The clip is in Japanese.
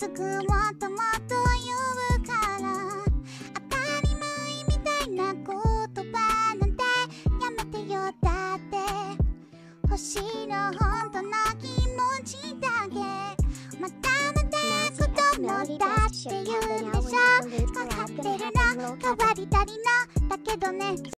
つくもっともっと言うから当たり前みたいな言葉なんてやめてよだって。星の本当の気持ちだけ。またまた子供だって言うんでしょ。かかってるの変わり足りのだけどね。